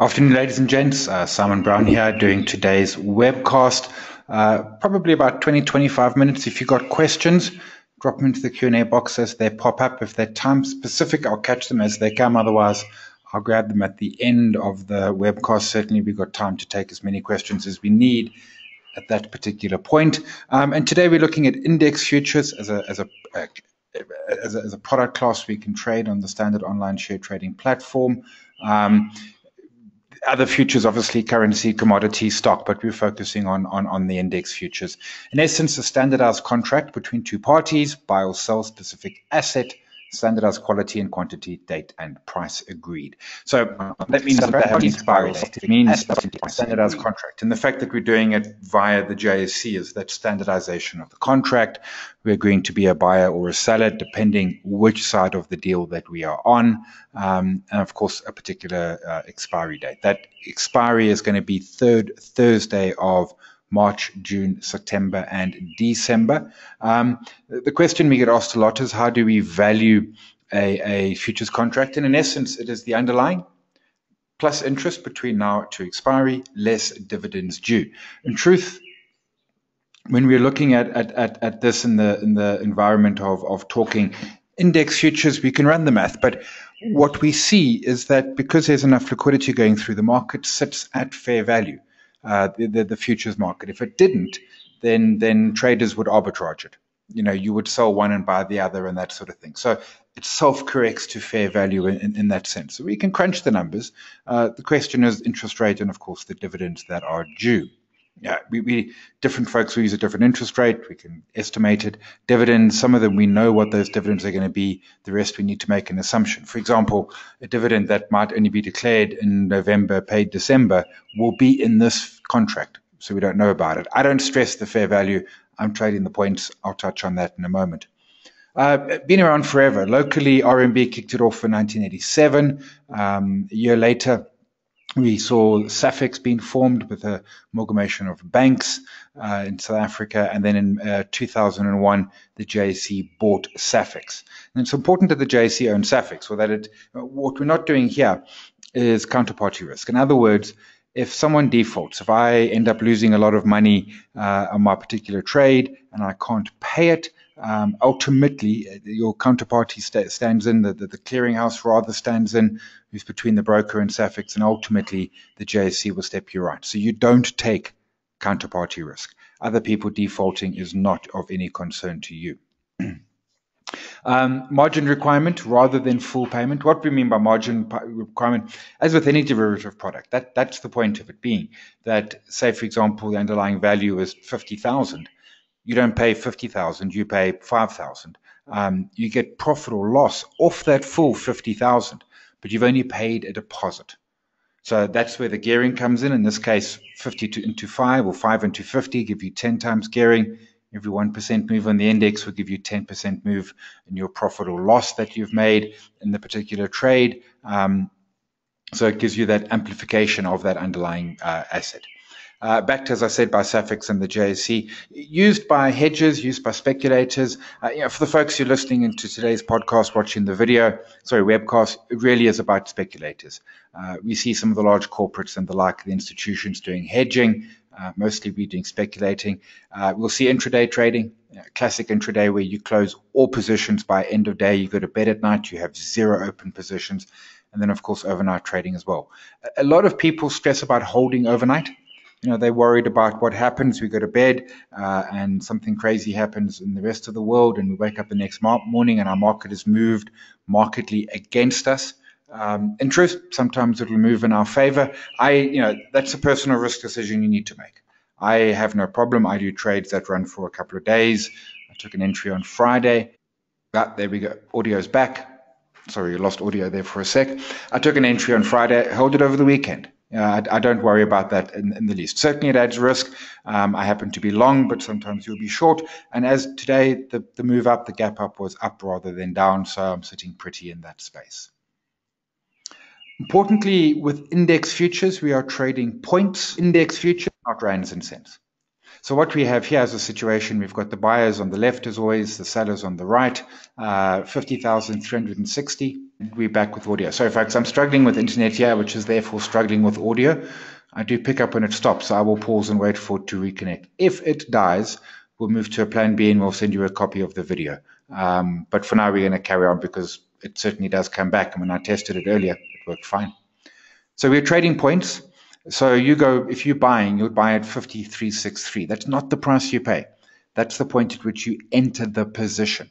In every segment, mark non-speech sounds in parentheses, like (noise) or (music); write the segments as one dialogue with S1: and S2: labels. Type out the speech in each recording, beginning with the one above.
S1: Afternoon, ladies and gents. Uh, Simon Brown here doing today's webcast. Uh, probably about 20, 25 minutes. If you've got questions, drop them into the Q&A box as they pop up. If they're time specific, I'll catch them as they come. Otherwise, I'll grab them at the end of the webcast. Certainly, we've got time to take as many questions as we need at that particular point. Um, and today we're looking at index futures as a, as a, a as a, as a, product class we can trade on the standard online share trading platform. Um, other futures, obviously currency, commodity, stock, but we're focusing on, on, on the index futures. In essence, a standardized contract between two parties, buy or sell specific asset standardized quality and quantity, date, and price agreed. So that means that have expiry date. It means standardized contract. And the fact that we're doing it via the JSE is that standardization of the contract. We're going to be a buyer or a seller, depending which side of the deal that we are on. Um, and of course, a particular uh, expiry date. That expiry is going to be third Thursday of March, June, September, and December. Um, the question we get asked a lot is how do we value a, a futures contract? And in essence, it is the underlying plus interest between now to expiry, less dividends due. In truth, when we're looking at, at, at, at, this in the in the environment of, of talking index futures, we can run the math. But what we see is that because there's enough liquidity going through, the market sits at fair value uh, the, the futures market. If it didn't, then then traders would arbitrage it. You know, you would sell one and buy the other and that sort of thing. So it self corrects to fair value in, in, in, that sense. So we can crunch the numbers. Uh, the question is interest rate and, of course, the dividends that are due yeah, we, we different folks will use a different interest rate. We can estimate it. Dividends, some of them we know what those dividends are going to be. The rest we need to make an assumption. For example, a dividend that might only be declared in November, paid December, will be in this contract. So we don't know about it. I don't stress the fair value. I'm trading the points. I'll touch on that in a moment. Uh, been around forever. Locally, RMB kicked it off in 1987. Um, a year later, we saw SAFEX being formed with the amalgamation of banks uh, in South Africa, and then in uh, 2001, the JSE bought SAFEX. And it's important that the JSE owns SAFEX, or that it. What we're not doing here is counterparty risk. In other words, if someone defaults, if I end up losing a lot of money uh, on my particular trade and I can't pay it, um, ultimately uh, your counterparty st- stands in, the, the, the, clearinghouse rather stands in, who's between the broker and SAFEX, and ultimately the JSE will step you right. So you don't take counterparty risk. Other people defaulting is not of any concern to you. (clears throat) Um, margin requirement rather than full payment. What we mean by margin requirement, as with any derivative product, that, that's the point of it being that, say, for example, the underlying value is 50,000 you don't pay 50,000, you pay 5,000. Um, you get profit or loss off that full 50,000, but you've only paid a deposit. So that's where the gearing comes in. In this case, 50 into 5 or 5 into 50 give you 10 times gearing. Every 1% move on the index will give you 10% move in your profit or loss that you've made in the particular trade. Um, so it gives you that amplification of that underlying uh, asset uh, backed, as I said, by SAFEX and the JSE, used by hedgers, used by speculators. Uh, you know, for the folks who are listening into today's podcast, watching the video, sorry, webcast, it really is about speculators. Uh, we see some of the large corporates and the like, the institutions doing hedging. Uh, mostly we're doing speculating. Uh, we'll see intraday trading, classic intraday where you close all positions by end of day. You go to bed at night, you have zero open positions. And then, of course, overnight trading as well. A lot of people stress about holding overnight you know, they're worried about what happens. We go to bed uh, and something crazy happens in the rest of the world, and we wake up the next morning and our market has moved markedly against us. Um, interest sometimes it'll move in our favor. I, you know, that's a personal risk decision you need to make. I have no problem. I do trades that run for a couple of days. I took an entry on Friday. But there we go. Audio's back. Sorry, you lost audio there for a sec. I took an entry on Friday, held it over the weekend. Uh, I, I, don't worry about that in, in, the least. Certainly, it adds risk. Um, I happen to be long, but sometimes you'll be short. And as today, the, the move up, the gap up was up rather than down, so I'm sitting pretty in that space. Importantly, with index futures, we are trading points, index futures, not rands and cents. So what we have here is a situation, we've got the buyers on the left as always, the sellers on the right, uh, 50,360. We're back with audio. Sorry folks, I'm struggling with internet here, which is therefore struggling with audio. I do pick up when it stops, so I will pause and wait for it to reconnect. If it dies, we'll move to a plan B and we'll send you a copy of the video. Um, but for now, we're going to carry on because it certainly does come back. And when I tested it earlier, it worked fine. So we're trading points. So you go, if you're buying, you'll buy at 53.63. That's not the price you pay. That's the point at which you enter the position.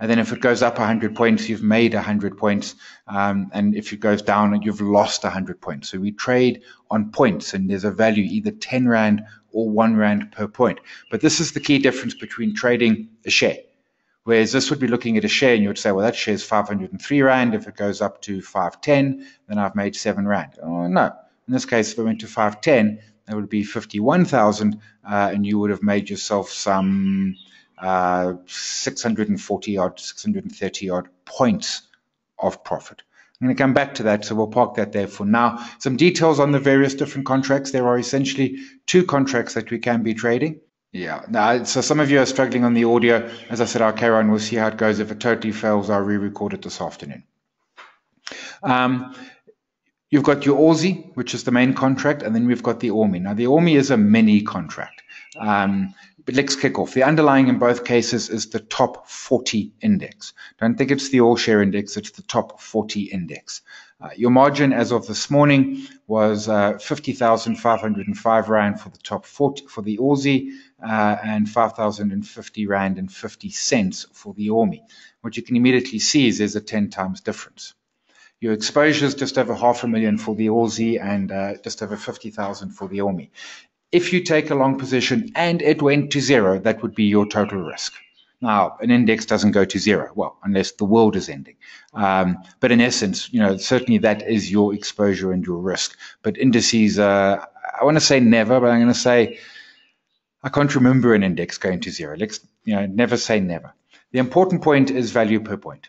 S1: And then if it goes up 100 points, you've made 100 points. Um, and if it goes down, you've lost 100 points. So we trade on points, and there's a value either 10 Rand or 1 Rand per point. But this is the key difference between trading a share. Whereas this would be looking at a share and you would say, well, that share is 503 Rand. If it goes up to 510, then I've made 7 Rand. Oh, no. In this case, if it went to 510, that would be 51,000 uh, and you would have made yourself some uh, 640 odd, 630 odd points of profit. I'm going to come back to that, so we'll park that there for now. Some details on the various different contracts. There are essentially two contracts that we can be trading. Yeah, now, so some of you are struggling on the audio. As I said, I'll carry on. We'll see how it goes. If it totally fails, I'll re-record it this afternoon. Um, you've got your ALSI, which is the main contract, and then we've got the ALMI. Now, the ALMI is a mini contract. Um, but let's kick off. The underlying in both cases is the top 40 index. Don't think it's the all share index, it's the top 40 index. Uh, your margin as of this morning was uh, 50,505 Rand for the top 40 for the ALSI uh, and 5,050 Rand and 50 cents for the ALMI. What you can immediately see is there's a 10 times difference. Your exposure is just over half a million for the ALSI and uh, just over 50,000 for the ALMI. If you take a long position and it went to zero, that would be your total risk. Now, an index doesn't go to zero, well, unless the world is ending. Um, but in essence, you know, certainly that is your exposure and your risk. But indices, uh, I want to say never, but I'm going to say I can't remember an index going to zero. Let's, you know, never say never. The important point is value per point.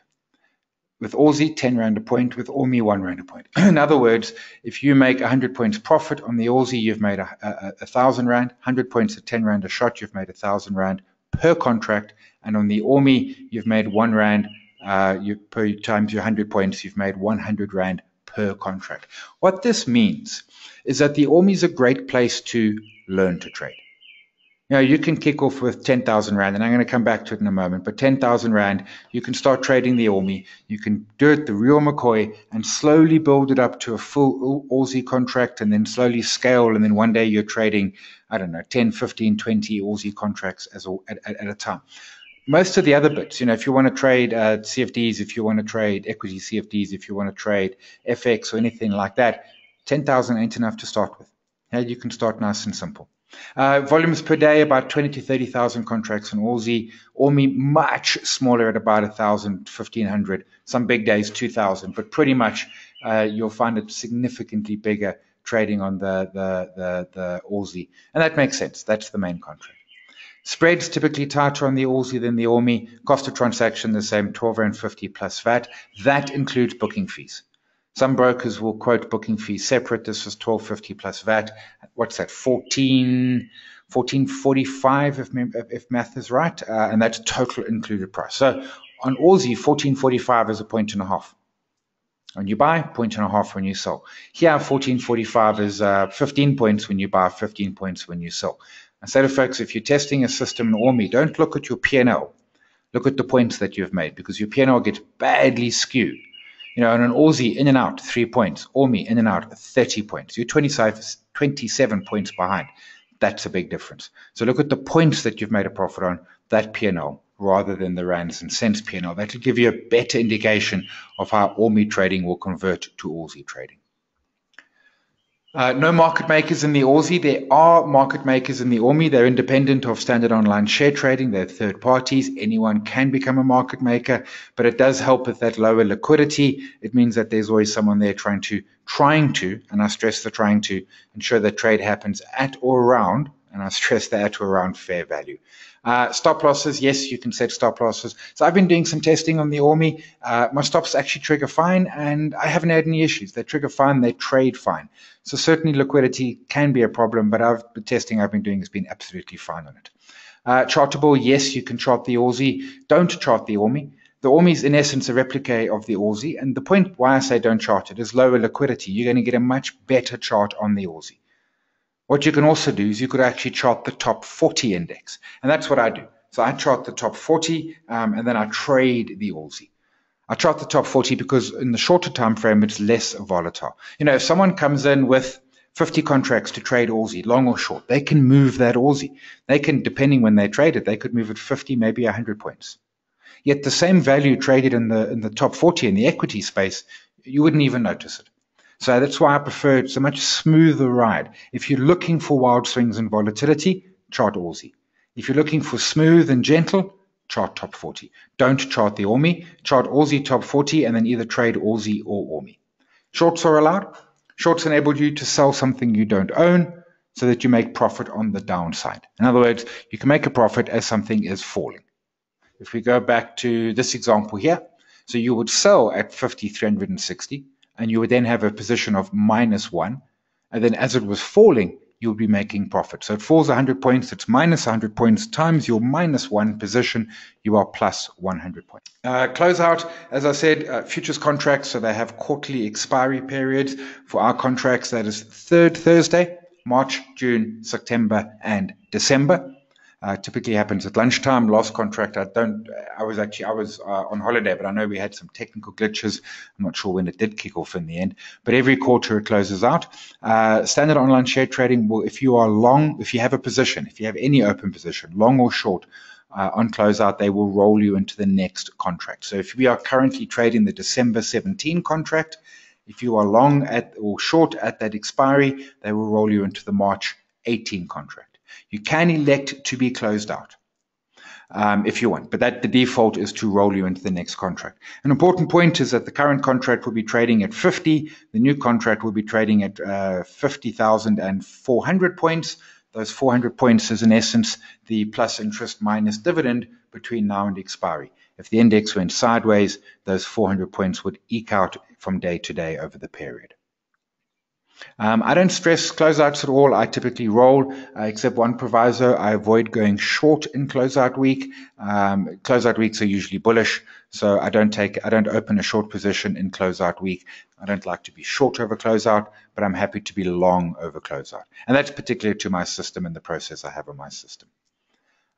S1: With ALSI, 10 Rand a point. With ALMI, 1 Rand a point. (clears throat) In other words, if you make 100 points profit on the ALSI, you've made a, a, a 1,000 Rand. 100 points at 10 Rand a shot, you've made a 1,000 Rand per contract. And on the ALMI, you've made 1 Rand uh, you, per times your 100 points, you've made 100 Rand per contract. What this means is that the ALMI is a great place to learn to trade. You know, you can kick off with 10,000 Rand, and I'm going to come back to it in a moment, but 10,000 Rand, you can start trading the ALMI. You can do it the real McCoy and slowly build it up to a full ALSI contract and then slowly scale. And then one day you're trading, I don't know, 10, 15, 20 ALSI contracts as a, at, at, a time. Most of the other bits, you know, if you want to trade uh, CFDs, if you want to trade equity CFDs, if you want to trade FX or anything like that, 10,000 ain't enough to start with. Yeah, you can start nice and simple. Uh, volumes per day, about 20 to 30,000 contracts on ALSI. ALMI, much smaller at about 1,000, 1,500. Some big days, 2,000. But pretty much uh, you'll find it significantly bigger trading on the, the, the, the ALSI. And that makes sense. That's the main contract. Spreads typically tighter on the ALSI than the ALMI. Cost of transaction the same, 12 Rand 50 plus VAT. That includes booking fees. Some brokers will quote booking fees separate. This was 1250 plus VAT. What's that? 14, 1445 if, if math is right. Uh, and that's total included price. So on ALSI, 1445 is a point and a half. When you buy, point and a half when you sell. Here, 1445 is uh, 15 points when you buy, 15 points when you sell. I say to folks, if you're testing a system in ALMI, don't look at your P&L. Look at the points that you've made because your P&L gets badly skewed you know, and an ALSI in and out, three points. ALMI in and out, 30 points. You're 27 points behind. That's a big difference. So look at the points that you've made a profit on, that P&L, rather than the rands and cents P&L. That will give you a better indication of how ALMI trading will convert to ALSI trading. Uh, no market makers in the ALSI. There are market makers in the ALMI. They're independent of standard online share trading. They're third parties. Anyone can become a market maker, but it does help with that lower liquidity. It means that there's always someone there trying to, trying to, and I stress the trying to, ensure that trade happens at or around and I stress that to around fair value. Uh, stop losses, yes, you can set stop losses. So I've been doing some testing on the ALMI. Uh, my stops actually trigger fine, and I haven't had any issues. They trigger fine, they trade fine. So certainly liquidity can be a problem, but I've the testing I've been doing has been absolutely fine on it. Uh, chartable, yes, you can chart the ALSI. Don't chart the ALMI. The ALMI is in essence a replica of the ALSI, and the point why I say don't chart it is lower liquidity. You're going to get a much better chart on the ALSI. What you can also do is you could actually chart the top 40 index. And that's what I do. So I chart the top 40 um, and then I trade the ALSI. I chart the top 40 because in the shorter time frame, it's less volatile. You know, if someone comes in with 50 contracts to trade ALSI, long or short, they can move that ALSI. They can, depending when they trade it, they could move it 50, maybe 100 points. Yet the same value traded in the in the top 40 in the equity space, you wouldn't even notice it. So that's why I prefer it's a much smoother ride. If you're looking for wild swings and volatility, chart ALSI. If you're looking for smooth and gentle, chart top 40. Don't chart the ALMI, chart ALSI top 40 and then either trade ALSI or ALMI. Shorts are allowed. Shorts enable you to sell something you don't own so that you make profit on the downside. In other words, you can make a profit as something is falling. If we go back to this example here, so you would sell at 50,360 and you would then have a position of minus one. And then as it was falling, you'll be making profit. So it falls 100 points, it's minus 100 points times your minus one position, you are plus 100 points. Uh, closeout, as I said, uh, futures contracts, so they have quarterly expiry periods. For our contracts, that is third Thursday, March, June, September, and December. Uh, typically happens at lunchtime. Last contract, I don't. I was actually I was uh, on holiday, but I know we had some technical glitches. I'm not sure when it did kick off in the end. But every quarter it closes out. Uh, standard online share trading will, if you are long, if you have a position, if you have any open position, long or short. Uh, on closeout, they will roll you into the next contract. So if we are currently trading the December 17 contract, if you are long at or short at that expiry, they will roll you into the March 18 contract. You can elect to be closed out um, if you want, but that the default is to roll you into the next contract. An important point is that the current contract will be trading at 50. The new contract will be trading at uh, 50,400 points. Those 400 points is in essence the plus interest minus dividend between now and expiry. If the index went sideways, those 400 points would eke out from day to day over the period. Um, I don't stress closeouts at all. I typically roll, uh, except one proviso. I avoid going short in closeout week. Um, closeout weeks are usually bullish, so I don't take, I don't open a short position in closeout week. I don't like to be short over closeout, but I'm happy to be long over closeout, and that's particular to my system and the process I have on my system.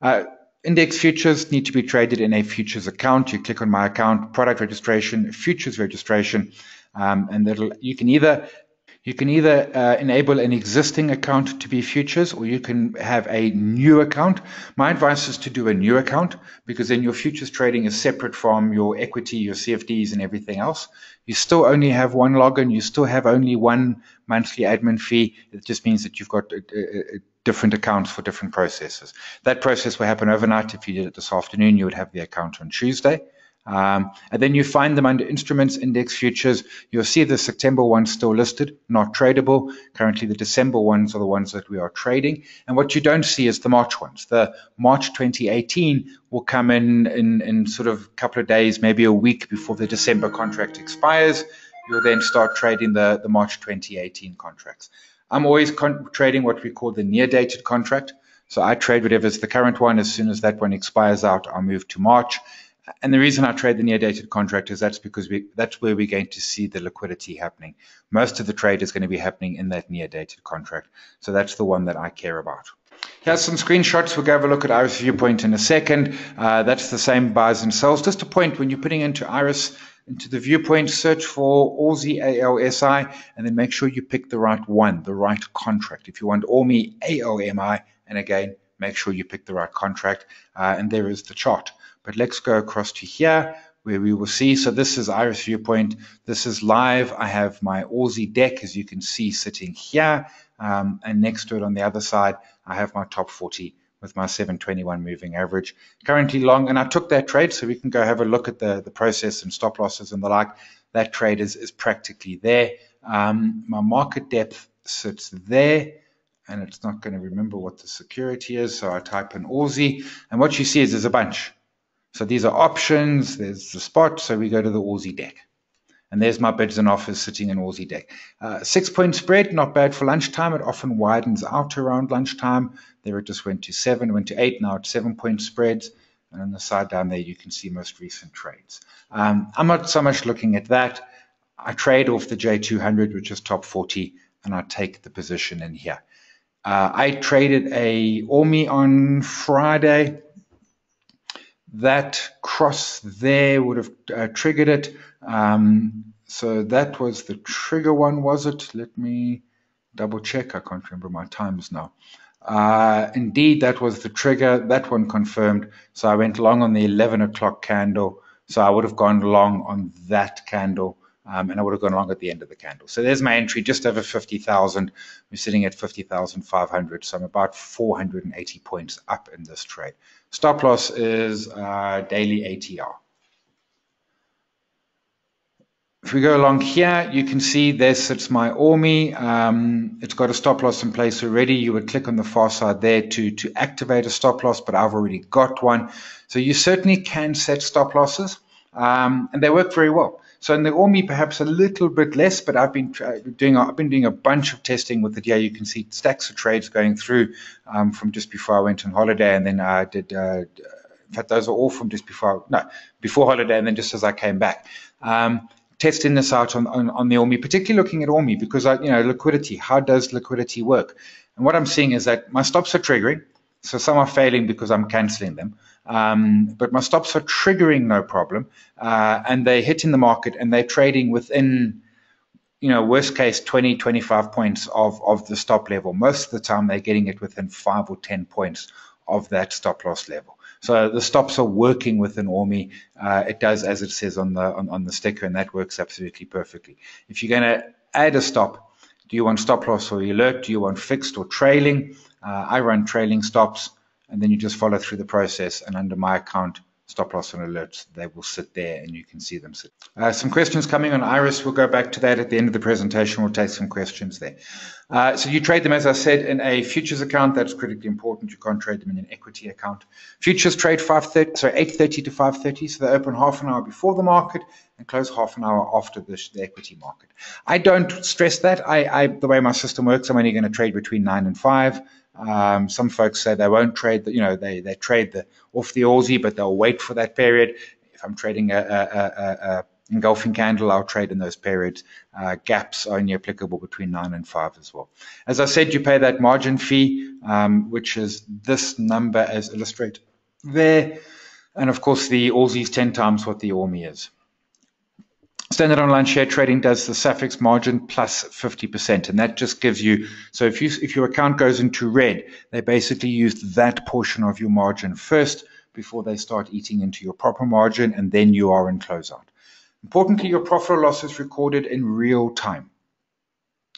S1: Uh, Index futures need to be traded in a futures account. You click on my account, product registration, futures registration, um, and you can either you can either uh, enable an existing account to be futures or you can have a new account. My advice is to do a new account because then your futures trading is separate from your equity, your CFDs, and everything else. You still only have one login, you still have only one monthly admin fee. It just means that you've got a, a, a different accounts for different processes. That process will happen overnight. If you did it this afternoon, you would have the account on Tuesday. Um, and then you find them under instruments, index futures. You'll see the September ones still listed, not tradable. Currently, the December ones are the ones that we are trading. And what you don't see is the March ones. The March 2018 will come in, in, in sort of a couple of days, maybe a week before the December contract expires. You'll then start trading the, the March 2018 contracts. I'm always con- trading what we call the near dated contract. So I trade whatever's the current one. As soon as that one expires out, I'll move to March. And the reason I trade the near dated contract is that's because we, that's where we're going to see the liquidity happening. Most of the trade is going to be happening in that near dated contract. So that's the one that I care about. Here's some screenshots. We'll go have a look at IRESS Viewpoint in a second. Uh, that's the same buys and sells. Just a point when you're putting into IRESS, into the viewpoint, search for Aussie ALSI and then make sure you pick the right one, the right contract. If you want ALMI AOMI, and again, make sure you pick the right contract. Uh, and there is the chart. But let's go across to here where we will see. So this is IRESS Viewpoint. This is live. I have my ALSI Dec, as you can see, sitting here. Um, and next to it on the other side, I have my top 40 with my 721 moving average. Currently long, and I took that trade, so we can go have a look at the, the process and stop losses and the like. That trade is, is practically there. Um, my market depth sits there and it's not going to remember what the security is. So I type in ALSI, and what you see is there's a bunch. So these are options, there's the spot, so we go to the ALSI Dec. And there's my bids and offers sitting in ALSI Dec. Uh, six point spread, not bad for lunchtime. It often widens out around lunchtime. There it just went to seven, went to eight, now it's seven point spreads. And on the side down there, you can see most recent trades. Um, I'm not so much looking at that. I trade off the J200, which is top 40, and I take the position in here. Uh, I traded a ALMI on Friday that cross there would have uh, triggered it. Um, so that was the trigger one, was it? Let me double check. I can't remember my times now. Uh, indeed, that was the trigger. That one confirmed. So I went long on the 11 o'clock candle. So I would have gone long on that candle. Um, and I would have gone long at the end of the candle. So there's my entry, just over 50,000. We're sitting at 50,500. So I'm about 480 points up in this trade. Stop loss is uh, daily ATR. If we go along here, you can see there sits my ALMI. Um, it's got a stop loss in place already. You would click on the far side there to, to activate a stop loss, but I've already got one. So you certainly can set stop losses, um, and they work very well. So in the ALMI, perhaps a little bit less, but I've been doing I've been doing a bunch of testing with it. Yeah, you can see stacks of trades going through um, from just before I went on holiday, and then I did. Uh, in fact, those are all from just before no before holiday, and then just as I came back. Um, testing this out on, on, on the ALMI, particularly looking at ALMI because I, you know liquidity. How does liquidity work? And what I'm seeing is that my stops are triggering, so some are failing because I'm canceling them. Um, but my stops are triggering no problem, uh, and they're hitting the market and they're trading within, you know, worst case 20, 25 points of, of the stop level. Most of the time, they're getting it within five or 10 points of that stop loss level. So the stops are working within ALMI. Uh, it does as it says on the on, on the sticker, and that works absolutely perfectly. If you're going to add a stop, do you want stop loss or alert? Do you want fixed or trailing? Uh, I run trailing stops and then you just follow through the process. And under my account, stop loss and alerts, they will sit there and you can see them sit. Uh, some questions coming on IRESS. We'll go back to that at the end of the presentation. We'll take some questions there. Uh, so you trade them, as I said, in a futures account. That's critically important. You can't trade them in an equity account. Futures trade 5:30, sorry, 8:30 to 5:30. So they open half an hour before the market and close half an hour after the, the equity market. I don't stress that. I, I, the way my system works, I'm only going to trade between nine and five. Um, some folks say they won't trade, the, you know, they, they trade the off the ALSI, but they'll wait for that period. If I'm trading a, a, a, a engulfing candle, I'll trade in those periods. Uh, gaps are only applicable between nine and five as well. As I said, you pay that margin fee, um, which is this number as illustrated there. And of course, the ALSI is 10 times what the ALMI is. Standard Online Share Trading does the SAFEX margin plus 50%, and that just gives you, so if you if your account goes into red, they basically use that portion of your margin first before they start eating into your proper margin, and then you are in closeout. Importantly, your profit or loss is recorded in real time.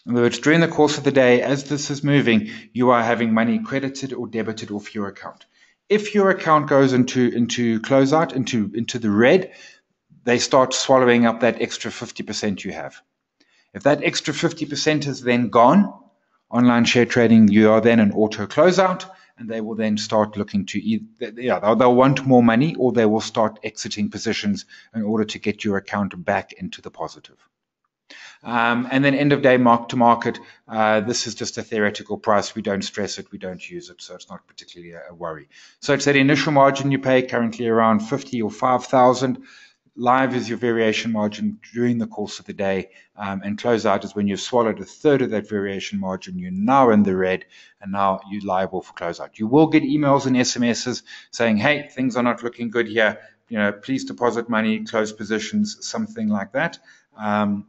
S1: In other words, during the course of the day, as this is moving, you are having money credited or debited off your account. If your account goes into into closeout, into into the red, they start swallowing up that extra 50% you have. If that extra 50% is then gone, online share trading, you are then an auto closeout, and they will then start looking to either, yeah, they'll, they'll want more money or they will start exiting positions in order to get your account back into the positive. Um, and then end of day mark to market. Uh, this is just a theoretical price. We don't stress it. We don't use it. So it's not particularly a, worry. So it's that initial margin you pay currently around 50 or 5,000 live is your variation margin during the course of the day, um, and closeout is when you've swallowed a third of that variation margin. You're now in the red, and now you're liable for closeout. You will get emails and SMSs saying, "Hey, things are not looking good here. You know, please deposit money, close positions, something like that." Um,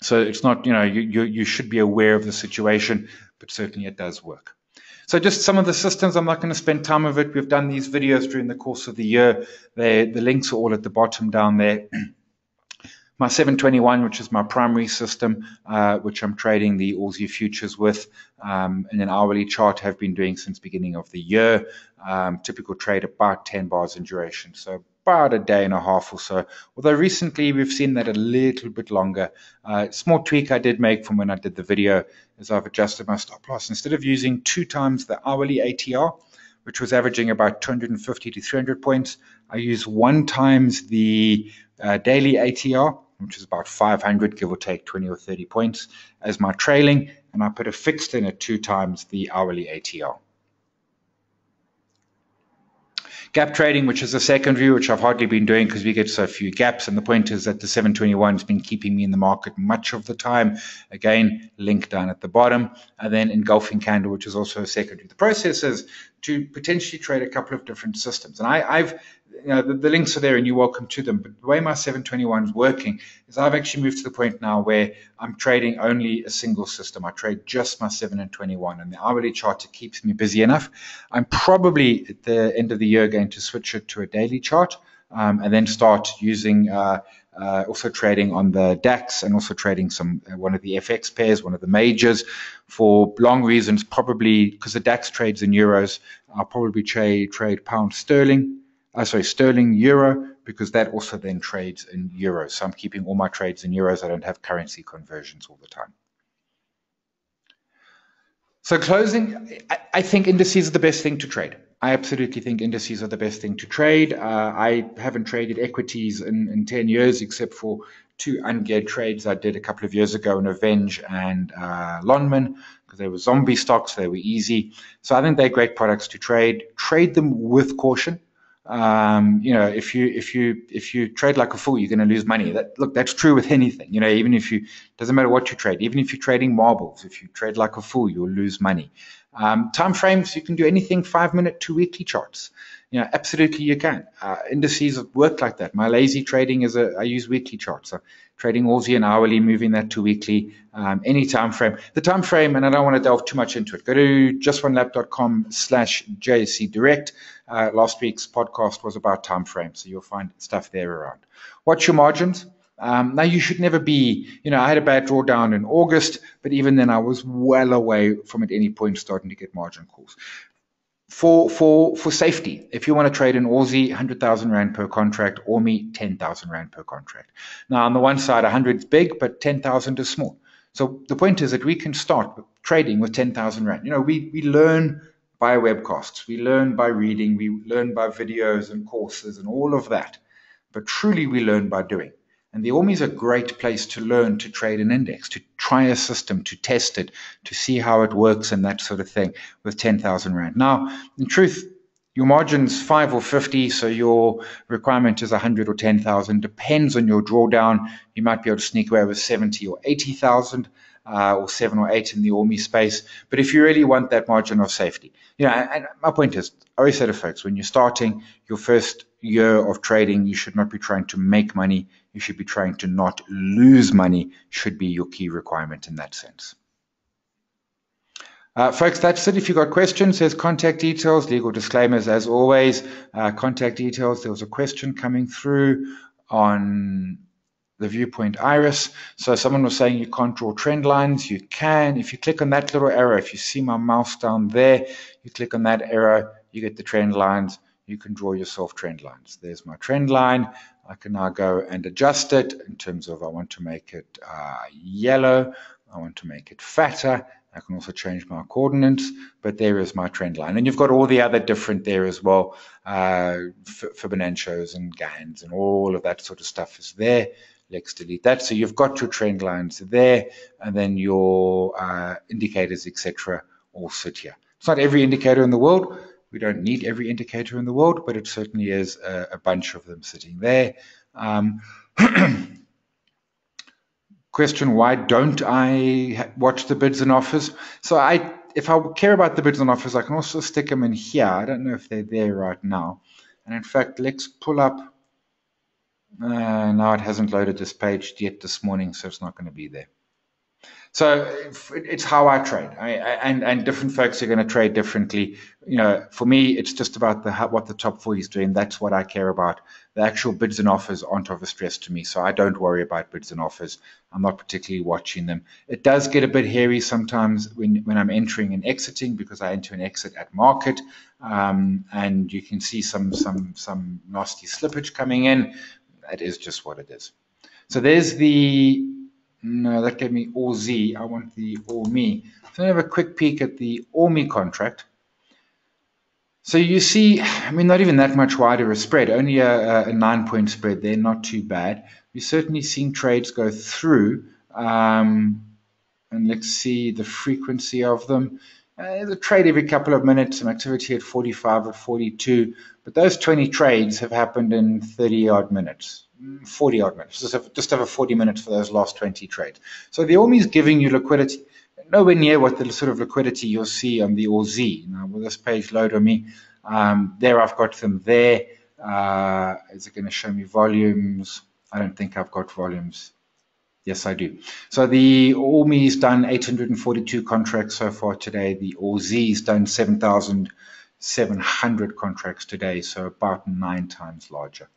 S1: so it's not, you know, you, you you should be aware of the situation, but certainly it does work. So just some of the systems, I'm not going to spend time of it. We've done these videos during the course of the year. They, the links are all at the bottom down there. (clears throat) my 721, which is my primary system, uh, which I'm trading the ALSI futures with, um, and an hourly chart have been doing since beginning of the year. Um, typical trade about 10 bars in duration. So about a day and a half or so. Although recently we've seen that a little bit longer. Uh, small tweak I did make from when I did the video is I've adjusted my stop loss. Instead of using two times the hourly ATR, which was averaging about 250 to 300 points, I use one times the uh, daily ATR, which is about 500, give or take 20 or 30 points, as my trailing, and I put a fixed in at two times the hourly ATR. Gap trading, which is a second view, which I've hardly been doing because we get so few gaps. And the point is that the 721 has been keeping me in the market much of the time. Again, link down at the bottom. And then engulfing candle, which is also a secondary. The process is to potentially trade a couple of different systems. And I, have you know, the, the, links are there and you're welcome to them. But the way my 721 is working is I've actually moved to the point now where I'm trading only a single system. I trade just my 7 and 21, and the hourly charter keeps me busy enough. I'm probably at the end of the year going to switch it to a daily chart um, and then start using. Uh, uh, also trading on the DAX and also trading some uh, one of the FX pairs, one of the majors, for long reasons. Probably because the DAX trades in euros, I'll probably trade trade pound sterling uh, sorry, sterling euro, because that also then trades in euros. So I'm keeping all my trades in euros. I don't have currency conversions all the time. So closing, I, I think indices are the best thing to trade. I absolutely think indices are the best thing to trade. Uh, I haven't traded equities in, in 10 years, except for two ungeared trades I did a couple of years ago in Aveng and uh, Lonmin, because they were zombie stocks. They were easy. So I think they're great products to trade. Trade them with caution um, you know, if you if you if you trade like a fool, you're going to lose money. That look, that's true with anything. You know, even if you doesn't matter what you trade, even if you're trading marbles, if you trade like a fool, you'll lose money. Um, time frames, you can do anything five minute to weekly charts. You know, absolutely you can. Uh, indices work like that. My lazy trading is a I use weekly charts. So trading ALSI and hourly, moving that to weekly, um, any time frame. The time frame, and I don't want to delve too much into it. Go to justoneLap.com slash JSE Direct. Uh, last week's podcast was about time frame, so you'll find stuff there around. What's your margins? Um, now you should never be, you know, I had a bad drawdown in August, but even then I was well away from at any point starting to get margin calls for for for safety, if you want to trade an ALSI, 100,000 Rand per contract, ALMI, 10,000 Rand per contract. Now, on the one side, 100 is big, but 10,000 is small. So the point is that we can start trading with 10,000 Rand. You know, we, we learn by webcasts, we learn by reading, we learn by videos and courses and all of that. But truly, we learn by doing. And the ALMI is a great place to learn to trade an index, to try a system, to test it, to see how it works and that sort of thing with 10,000 Rand. Now, in truth, your margin's 5 or 50, so your requirement is 100 or 10,000. Depends on your drawdown. You might be able to sneak away with 70 or 80,000. Uh, or seven or eight in the ALMI space. But if you really want that margin of safety, you know, and my point is, I always say to folks, when you're starting your first year of trading, you should not be trying to make money you should be trying to not lose money, should be your key requirement in that sense. Uh, folks, that's it. If you've got questions, there's contact details, legal disclaimers as always. Uh, contact details. There was a question coming through on the viewpoint IRESS. So someone was saying you can't draw trend lines. You can. If you click on that little arrow, if you see my mouse down there, you click on that arrow, you get the trend lines. You can draw yourself trend lines. There's my trend line. I can now go and adjust it in terms of I want to make it uh, yellow, I want to make it fatter. I can also change my coordinates, but there is my trend line. And you've got all the other different there as well, uh, Fibonaccios and Ganns and all of that sort of stuff is there. Let's delete that. So you've got your trend lines there, and then your uh, indicators, etc., all sit here. It's not every indicator in the world, we don't need every indicator in the world, but it certainly is a, a bunch of them sitting there. Um, (clears throat) question, why don't I watch the bids and offers? So I, if I care about the bids and offers, I can also stick them in here. I don't know if they're there right now. And in fact, let's pull up. Uh, now it hasn't loaded this page yet this morning, so it's not going to be there. So it's how I trade, I, and and different folks are going to trade differently. You know, for me, it's just about the what the top 40 is doing. That's what I care about. The actual bids and offers aren't of a stress to me, so I don't worry about bids and offers. I'm not particularly watching them. It does get a bit hairy sometimes when when I'm entering and exiting because I enter and exit at market, um, and you can see some some some nasty slippage coming in. That is just what it is. So there's the no, that gave me ALSI. I want the ALMI. So I have a quick peek at the ALMI contract. So you see, I mean, not even that much wider a spread, only a, a nine point spread there, not too bad. We've certainly seen trades go through. Um, and let's see the frequency of them. Uh, a trade every couple of minutes, some activity at 45 or 42, but those 20 trades have happened in 30 odd minutes. 40 odd minutes, just, have, just over 40 minutes for those last 20 trades. So the ME is giving you liquidity, nowhere near what the sort of liquidity you'll see on the ALSI. Now, with this page load on me, um, there I've got them there. Uh, is it going to show me volumes? I don't think I've got volumes. Yes, I do. So the ME's done 842 contracts so far today. The ALSI's done 7,700 contracts today, so about nine times larger.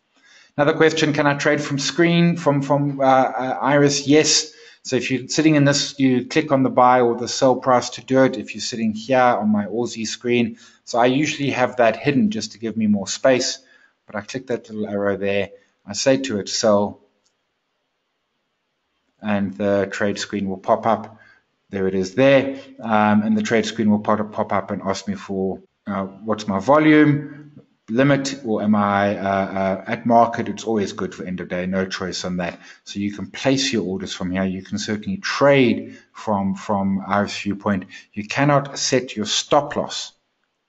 S1: Another question, can I trade from screen, from, from uh, uh, IRESS? Yes. So if you're sitting in this, you click on the buy or the sell price to do it. If you're sitting here on my ALSI screen, so I usually have that hidden just to give me more space, but I click that little arrow there. I say to it sell, and the trade screen will pop up. There it is there, um, and the trade screen will pop up, and ask me for uh, what's my volume, limit or am I uh, uh, at market? It's always good for end of day, no choice on that. So you can place your orders from here. You can certainly trade from, from IRESS Viewpoint. You cannot set your stop loss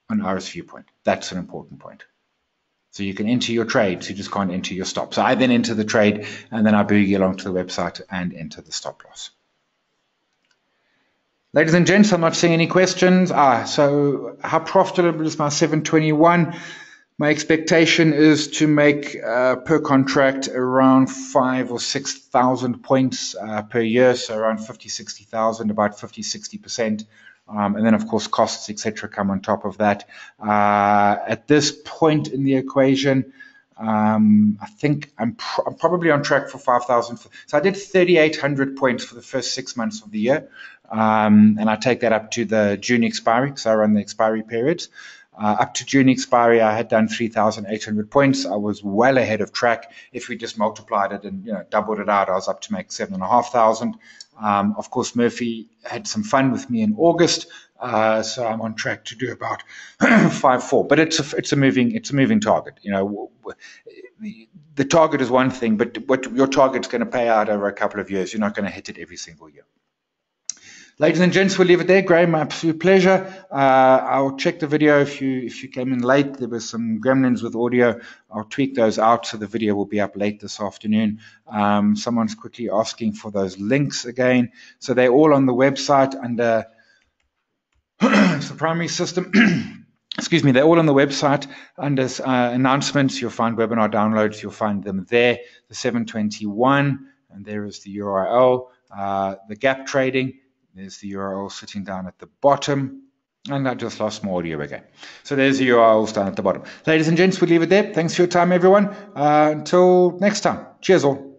S1: on IRESS Viewpoint. That's an important point. So you can enter your trades, you just can't enter your stop. So I then enter the trade and then I boogie along to the website and enter the stop loss. Ladies and gents, I'm not seeing any questions. Ah, so how profitable is my 721? My expectation is to make uh, per contract around five or 6,000 points uh, per year, so around 50, 60,000, about 50, 60%. Um, and then, of course, costs, etc., come on top of that. Uh, at this point in the equation, um, I think I'm, pr I'm, probably on track for 5,000. So I did 3,800 points for the first six months of the year. Um, and I take that up to the June expiry because I run the expiry periods. Uh, up to June expiry, I had done 3,800 points. I was well ahead of track. If we just multiplied it and you know doubled it out, I was up to make seven and a half thousand. Um, of course, Murphy had some fun with me in August, uh, so I'm on track to do about (clears throat) five four. But it's a it's a moving it's a moving target. You know, the, the target is one thing, but what your target's going to pay out over a couple of years. You're not going to hit it every single year. Ladies and gents, we'll leave it there. Graham, my absolute pleasure. Uh, I'll check the video if you if you came in late. There were some gremlins with audio. I'll tweak those out so the video will be up late this afternoon. Um, someone's quickly asking for those links again. So they're all on the website under (clears throat) the primary system. (clears throat) Excuse me, they're all on the website under uh, announcements. You'll find webinar downloads. You'll find them there. The 721, and there is the URL. Uh, the gap trading there's the URL sitting down at the bottom. And I just lost my audio again. So there's the URLs down at the bottom. Ladies and gents, We'll leave it there. Thanks for your time, everyone. Uh, until next time. Cheers all.